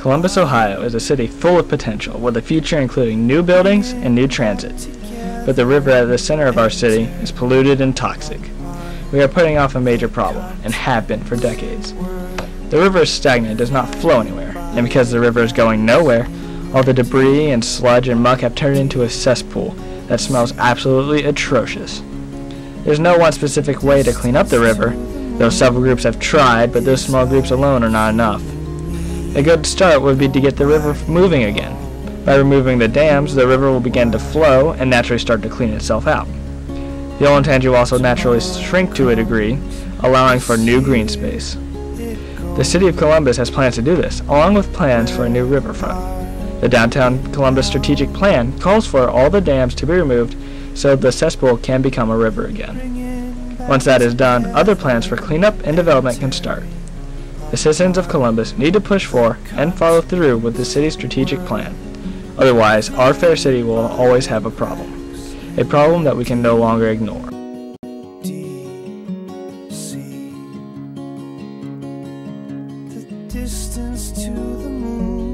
Columbus, Ohio is a city full of potential, with a future including new buildings and new transit. But the river at the center of our city is polluted and toxic. We are putting off a major problem, and have been for decades. The river is stagnant, does not flow anywhere, and because the river is going nowhere, all the debris and sludge and muck have turned into a cesspool that smells absolutely atrocious. There's no one specific way to clean up the river, though several groups have tried, but those small groups alone are not enough. A good start would be to get the river moving again. By removing the dams, the river will begin to flow and naturally start to clean itself out. The Olentangy will also naturally shrink to a degree, allowing for new green space. The City of Columbus has plans to do this, along with plans for a new riverfront. The Downtown Columbus Strategic Plan calls for all the dams to be removed so the cesspool can become a river again. Once that is done, other plans for cleanup and development can start. The citizens of Columbus need to push for and follow through with the city's strategic plan. Otherwise, our fair city will always have a problem. A problem that we can no longer ignore. Distance to the moon